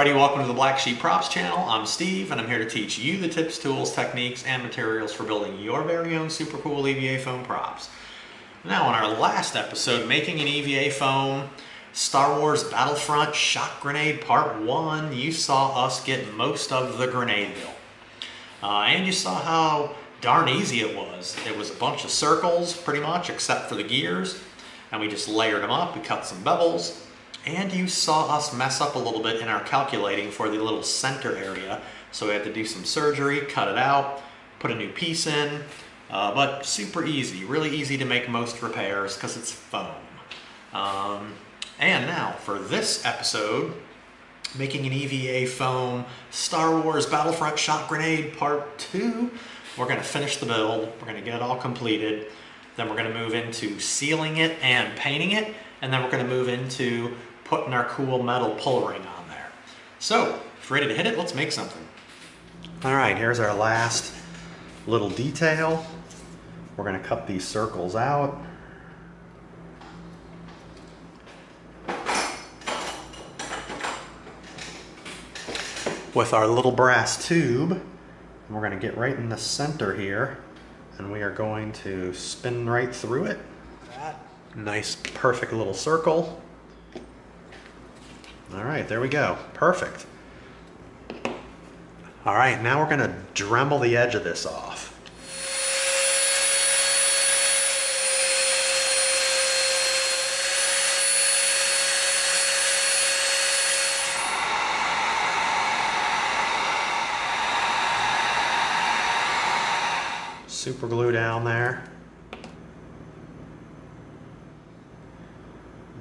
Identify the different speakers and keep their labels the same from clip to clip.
Speaker 1: everybody, welcome to the Black Sheep Props channel. I'm Steve and I'm here to teach you the tips, tools, techniques, and materials for building your very own super cool EVA foam props. Now in our last episode, making an EVA foam Star Wars Battlefront Shock Grenade Part 1, you saw us get most of the grenade built. Uh, and you saw how darn easy it was. It was a bunch of circles pretty much except for the gears and we just layered them up, we cut some bevels, and you saw us mess up a little bit in our calculating for the little center area. So we had to do some surgery, cut it out, put a new piece in, uh, but super easy, really easy to make most repairs because it's foam. Um, and now for this episode, making an EVA foam Star Wars Battlefront Shock Grenade Part 2. We're gonna finish the build, we're gonna get it all completed, then we're gonna move into sealing it and painting it, and then we're gonna move into putting our cool metal pull ring on there. So, if you're ready to hit it, let's make something. All right, here's our last little detail. We're gonna cut these circles out. With our little brass tube, and we're gonna get right in the center here and we are going to spin right through it. Nice, perfect little circle. All right, there we go. Perfect. All right, now we're gonna Dremel the edge of this off. super glue down there.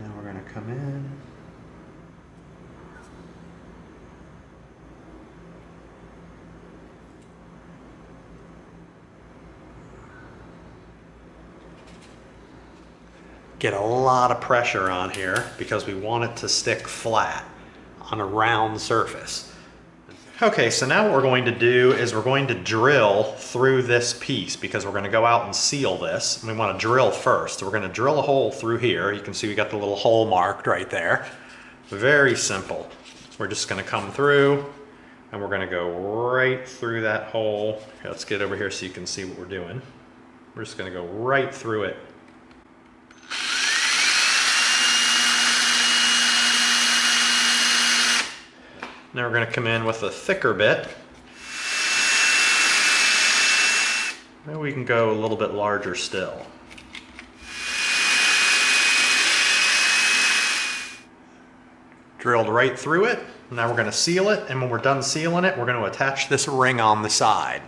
Speaker 1: Now we're going to come in. Get a lot of pressure on here because we want it to stick flat on a round surface. Okay, so now what we're going to do is we're going to drill through this piece because we're going to go out and seal this. We want to drill first. So we're going to drill a hole through here. You can see we got the little hole marked right there. Very simple. We're just going to come through and we're going to go right through that hole. let's get over here so you can see what we're doing. We're just going to go right through it Now we're going to come in with a thicker bit. Maybe we can go a little bit larger still. Drilled right through it. Now we're going to seal it, and when we're done sealing it, we're going to attach this ring on the side.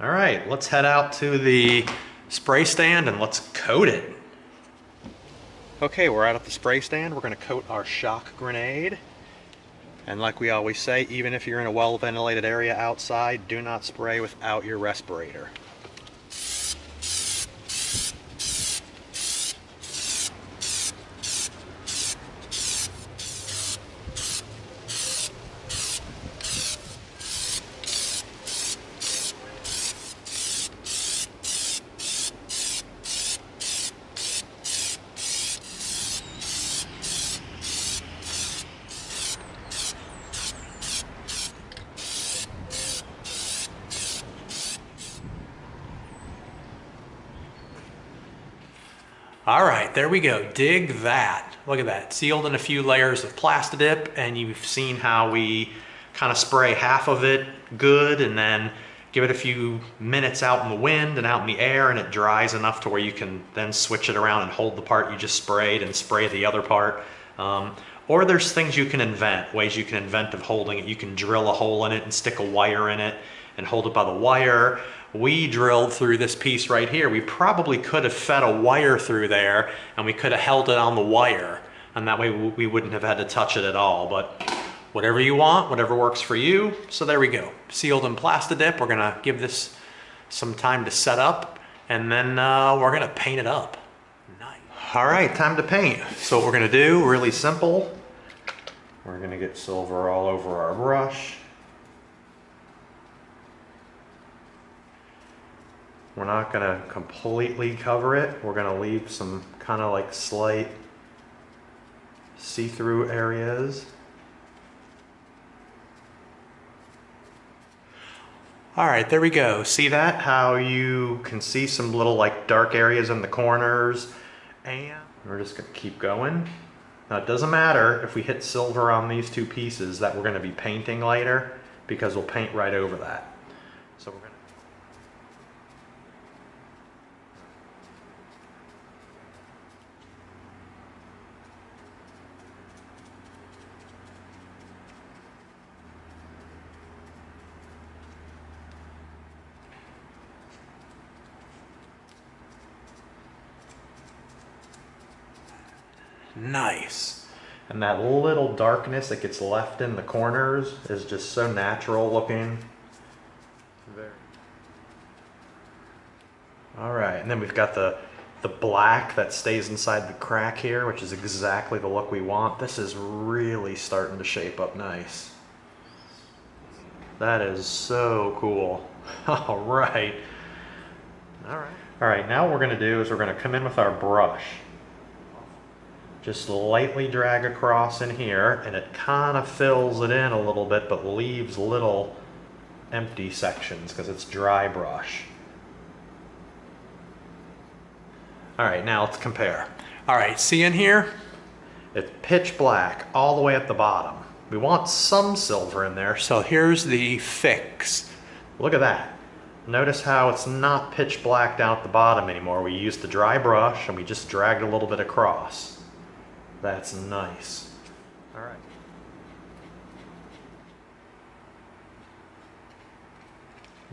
Speaker 1: All right, let's head out to the spray stand and let's coat it. Okay, we're out at the spray stand. We're going to coat our shock grenade. And like we always say, even if you're in a well-ventilated area outside, do not spray without your respirator. There we go. Dig that. Look at that. Sealed in a few layers of Plastidip, and you've seen how we kind of spray half of it good and then give it a few minutes out in the wind and out in the air and it dries enough to where you can then switch it around and hold the part you just sprayed and spray the other part. Um, or there's things you can invent, ways you can invent of holding it. You can drill a hole in it and stick a wire in it and hold it by the wire we drilled through this piece right here. We probably could have fed a wire through there and we could have held it on the wire and that way we wouldn't have had to touch it at all. But whatever you want, whatever works for you. So there we go. Sealed in Plastidip. We're gonna give this some time to set up and then uh, we're gonna paint it up. Nice. All right, time to paint. So what we're gonna do, really simple. We're gonna get silver all over our brush. We're not going to completely cover it. We're going to leave some kind of like slight see-through areas. All right, there we go. See that? How you can see some little like dark areas in the corners. And we're just gonna keep going. Now it doesn't matter if we hit silver on these two pieces that we're gonna be painting later because we'll paint right over that. So we're Nice. And that little darkness that gets left in the corners is just so natural looking. Very. All right, and then we've got the the black that stays inside the crack here, which is exactly the look we want. This is really starting to shape up nice. That is so cool. All right. All right. All right, now what we're gonna do is we're gonna come in with our brush. Just lightly drag across in here and it kind of fills it in a little bit but leaves little empty sections because it's dry brush. All right, now let's compare. All right, see in here? It's pitch black all the way at the bottom. We want some silver in there, so here's the fix. Look at that. Notice how it's not pitch black down at the bottom anymore. We used the dry brush and we just dragged a little bit across. That's nice. All right.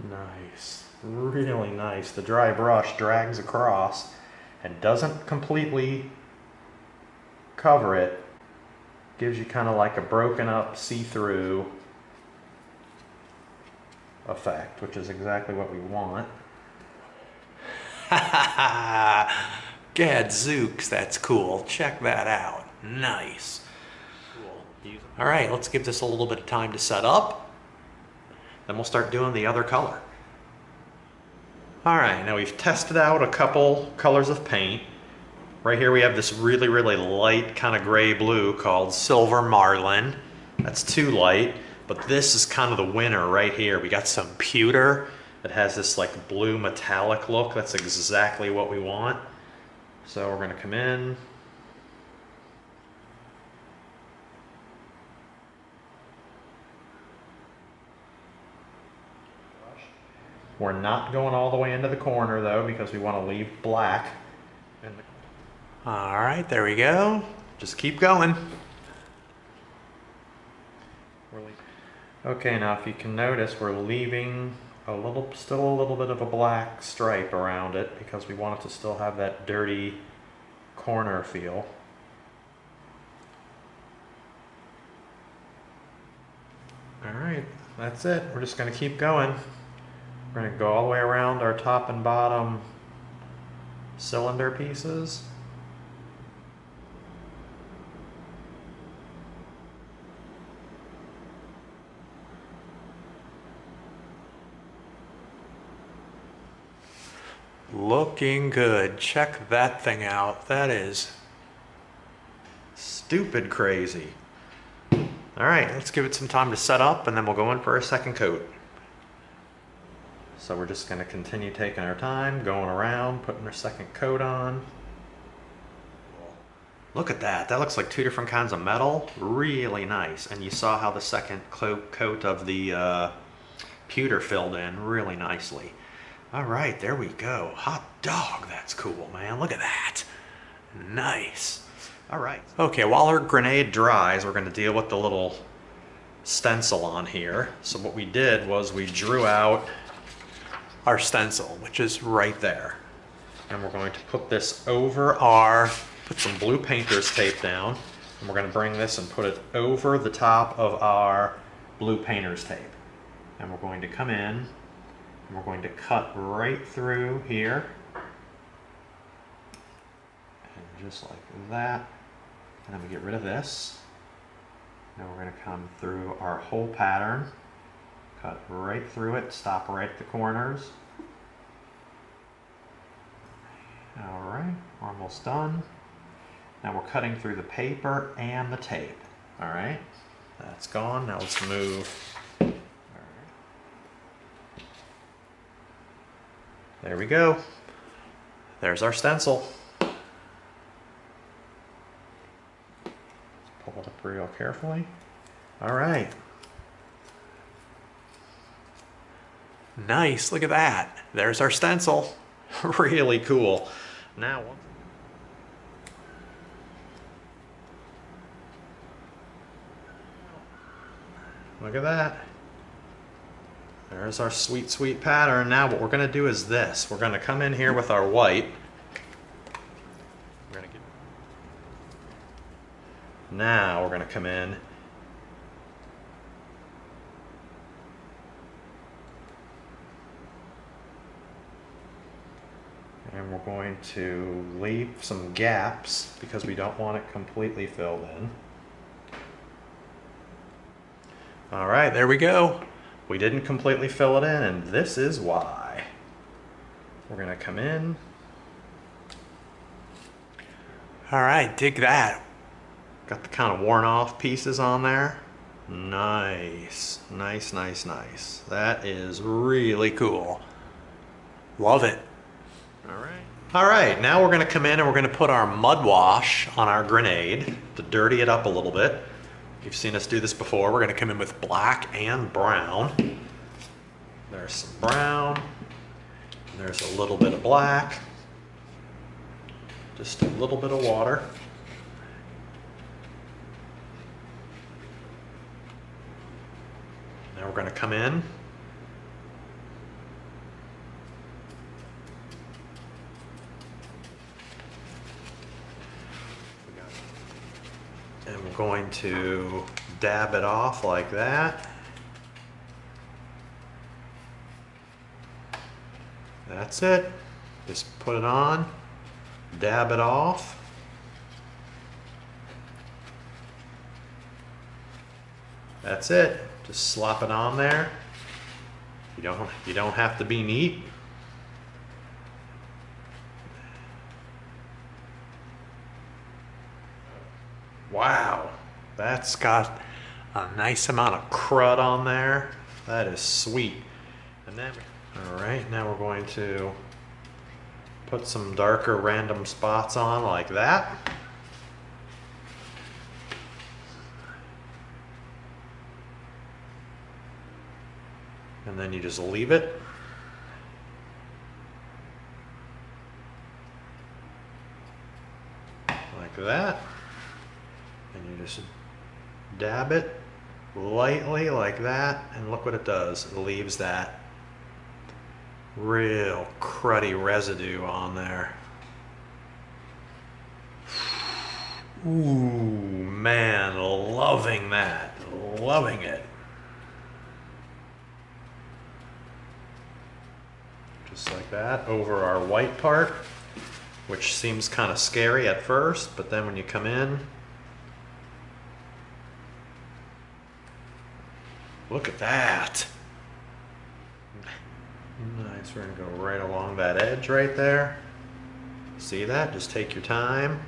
Speaker 1: Nice. Really nice. The dry brush drags across and doesn't completely cover it. Gives you kind of like a broken up see-through effect, which is exactly what we want. Gadzooks, that's cool. Check that out. Nice. Cool. All right, let's give this a little bit of time to set up. Then we'll start doing the other color. All right, now we've tested out a couple colors of paint. Right here we have this really, really light kind of gray blue called Silver Marlin. That's too light, but this is kind of the winner right here. We got some pewter that has this like blue metallic look. That's exactly what we want. So we're gonna come in. We're not going all the way into the corner though because we want to leave black. All right, there we go. Just keep going. Okay, now if you can notice, we're leaving a little, still a little bit of a black stripe around it because we want it to still have that dirty corner feel. All right, that's it. We're just gonna keep going. We're gonna go all the way around our top and bottom cylinder pieces. Looking good. Check that thing out. That is stupid crazy. All right, let's give it some time to set up and then we'll go in for a second coat. So we're just gonna continue taking our time, going around, putting our second coat on. Look at that, that looks like two different kinds of metal. Really nice. And you saw how the second coat of the uh, pewter filled in really nicely. All right, there we go. Hot dog, that's cool, man. Look at that. Nice. All right. Okay, while our grenade dries, we're gonna deal with the little stencil on here. So what we did was we drew out our stencil, which is right there. And we're going to put this over our, put some blue painter's tape down, and we're gonna bring this and put it over the top of our blue painter's tape. And we're going to come in we're going to cut right through here. And just like that. And then we get rid of this. Now we're going to come through our whole pattern. Cut right through it, stop right at the corners. Alright, almost done. Now we're cutting through the paper and the tape. Alright, that's gone. Now let's move There we go. There's our stencil. Pull it up real carefully. All right. Nice, look at that. There's our stencil. really cool. Now, look at that. There's our sweet, sweet pattern. Now what we're gonna do is this. We're gonna come in here with our white. We're get... Now we're gonna come in and we're going to leave some gaps because we don't want it completely filled in. All right, there we go. We didn't completely fill it in and this is why. We're gonna come in. All right, dig that. Got the kind of worn off pieces on there. Nice, nice, nice, nice. That is really cool. Love it. All right. All right, now we're gonna come in and we're gonna put our mud wash on our grenade to dirty it up a little bit. You've seen us do this before. We're gonna come in with black and brown. There's some brown. There's a little bit of black. Just a little bit of water. Now we're gonna come in We're going to dab it off like that. That's it. Just put it on, dab it off. That's it. Just slop it on there. You don't you don't have to be neat. Wow, that's got a nice amount of crud on there. That is sweet. And then, all right, now we're going to put some darker random spots on like that. And then you just leave it. Like that just dab it lightly like that and look what it does. It leaves that real cruddy residue on there. Ooh man loving that. Loving it. Just like that over our white part which seems kind of scary at first but then when you come in Look at that. Nice, we're gonna go right along that edge right there. See that? Just take your time.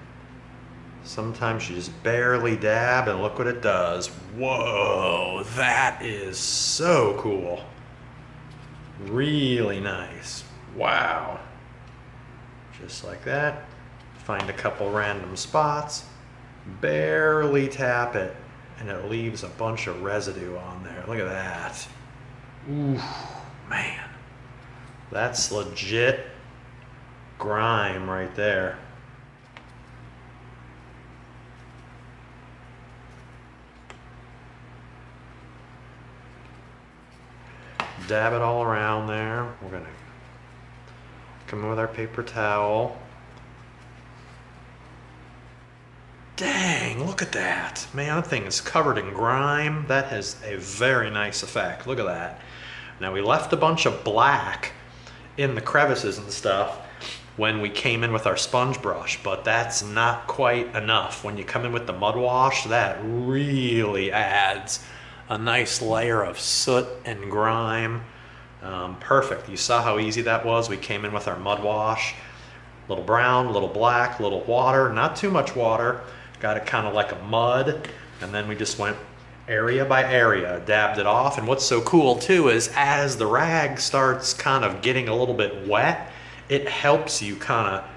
Speaker 1: Sometimes you just barely dab and look what it does. Whoa, that is so cool. Really nice. Wow. Just like that. Find a couple random spots. Barely tap it and it leaves a bunch of residue on there. Look at that. Ooh, man. That's legit grime right there. Dab it all around there. We're gonna come in with our paper towel. Dang, look at that. Man, that thing is covered in grime. That has a very nice effect. Look at that. Now we left a bunch of black in the crevices and stuff when we came in with our sponge brush, but that's not quite enough. When you come in with the mud wash, that really adds a nice layer of soot and grime. Um, perfect. You saw how easy that was. We came in with our mud wash. Little brown, little black, little water, not too much water got it kind of like a mud, and then we just went area by area, dabbed it off. And what's so cool too is as the rag starts kind of getting a little bit wet, it helps you kind of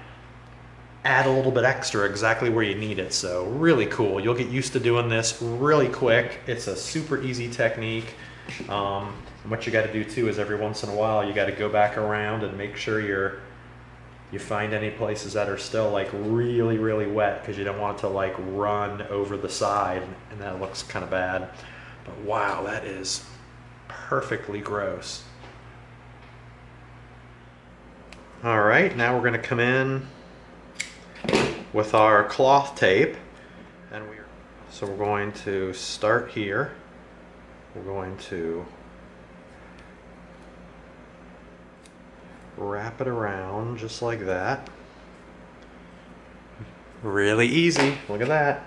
Speaker 1: add a little bit extra exactly where you need it. So really cool. You'll get used to doing this really quick. It's a super easy technique. Um, what you got to do too is every once in a while you got to go back around and make sure you're you find any places that are still like really really wet because you don't want to like run over the side and that looks kind of bad. But wow, that is perfectly gross. All right, now we're going to come in with our cloth tape and we so we're going to start here we're going to wrap it around just like that. Really easy. Look at that.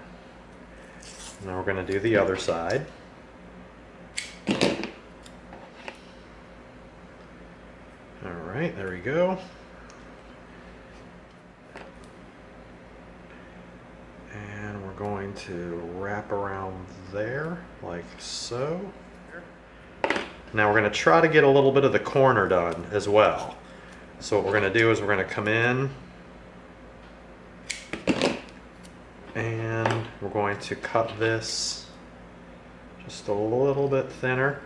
Speaker 1: Now we're going to do the other side. All right there we go. And we're going to wrap around there like so. Now we're going to try to get a little bit of the corner done as well. So what we're going to do is we're going to come in and we're going to cut this just a little bit thinner,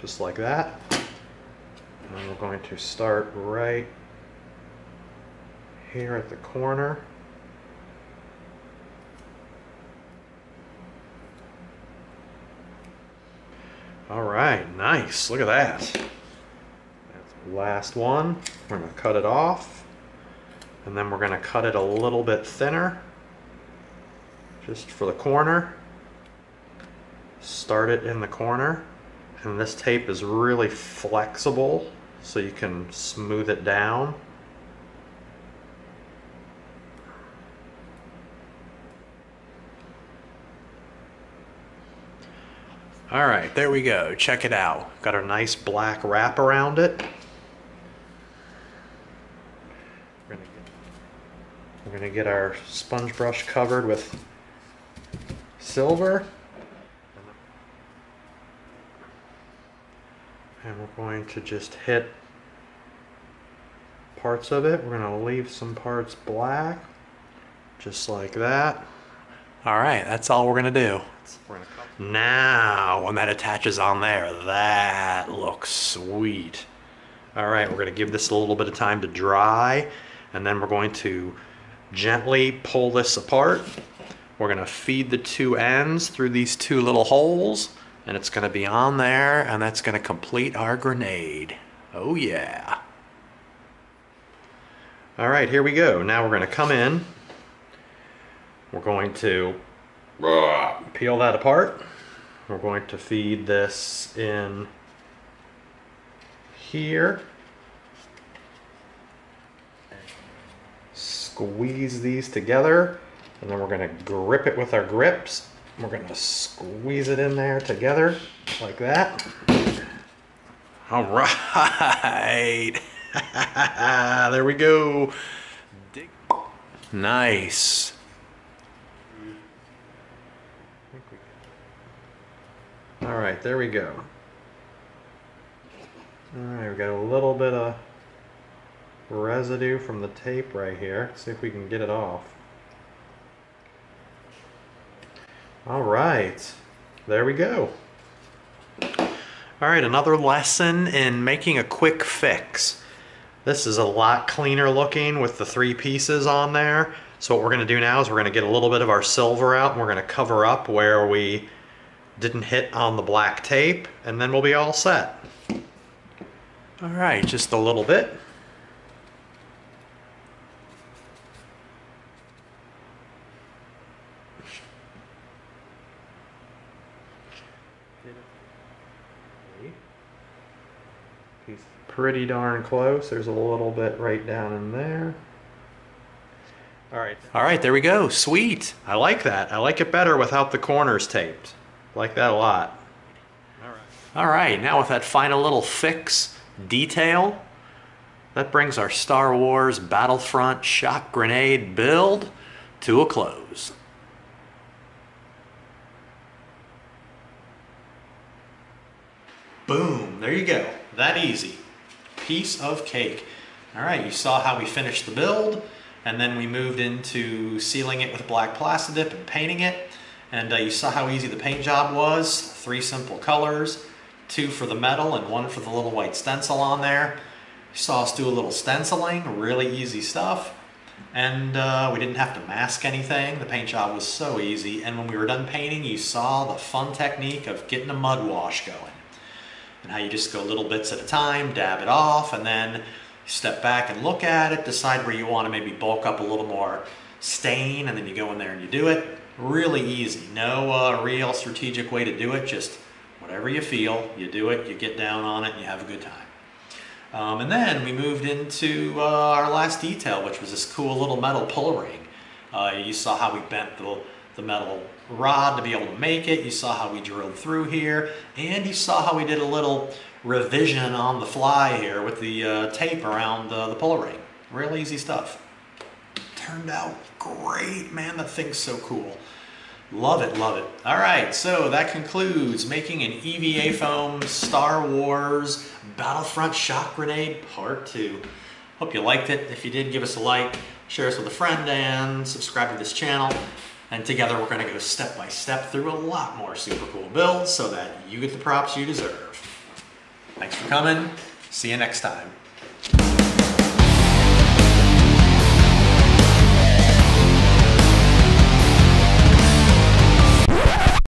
Speaker 1: just like that. And we're going to start right here at the corner. All right, nice. Look at that. Last one. We're going to cut it off. And then we're going to cut it a little bit thinner. Just for the corner. Start it in the corner. And this tape is really flexible so you can smooth it down. All right, there we go. Check it out. Got a nice black wrap around it. We're gonna get, we're gonna get our sponge brush covered with silver. And we're going to just hit parts of it. We're gonna leave some parts black, just like that. All right, that's all we're gonna do. Now, when that attaches on there, that looks sweet. All right, we're gonna give this a little bit of time to dry, and then we're going to gently pull this apart. We're gonna feed the two ends through these two little holes, and it's gonna be on there, and that's gonna complete our grenade. Oh yeah. All right, here we go. Now we're gonna come in. We're going to peel that apart. We're going to feed this in here. Squeeze these together and then we're going to grip it with our grips. We're going to squeeze it in there together like that. All right. there we go. Nice. All right, there we go. All right, we've got a little bit of residue from the tape right here. See if we can get it off. All right, there we go. All right, another lesson in making a quick fix. This is a lot cleaner looking with the three pieces on there. So what we're gonna do now is we're gonna get a little bit of our silver out and we're gonna cover up where we didn't hit on the black tape, and then we'll be all set. All right, just a little bit. pretty darn close. There's a little bit right down in there. All right. All right, there we go. Sweet. I like that. I like it better without the corners taped. Like that a lot. All right. All right, now with that final little fix detail, that brings our Star Wars Battlefront shock grenade build to a close. Boom, there you go. That easy. Piece of cake. All right, you saw how we finished the build, and then we moved into sealing it with black Plastidip and painting it. And uh, you saw how easy the paint job was. Three simple colors, two for the metal and one for the little white stencil on there. You saw us do a little stenciling, really easy stuff. And uh, we didn't have to mask anything. The paint job was so easy. And when we were done painting, you saw the fun technique of getting a mud wash going. And how you just go little bits at a time, dab it off, and then step back and look at it, decide where you want to maybe bulk up a little more stain, and then you go in there and you do it. Really easy. No uh, real strategic way to do it. Just whatever you feel, you do it, you get down on it, and you have a good time. Um, and then we moved into uh, our last detail, which was this cool little metal pull ring. Uh, you saw how we bent the, the metal rod to be able to make it. You saw how we drilled through here. And you saw how we did a little revision on the fly here with the uh, tape around uh, the pull ring. Real easy stuff. Turned out great, man. That thing's so cool. Love it, love it. All right, so that concludes making an EVA foam Star Wars Battlefront Shock Grenade Part 2. Hope you liked it. If you did, give us a like, share us with a friend, and subscribe to this channel. And together we're gonna go step by step through a lot more super cool builds so that you get the props you deserve. Thanks for coming. See you next time.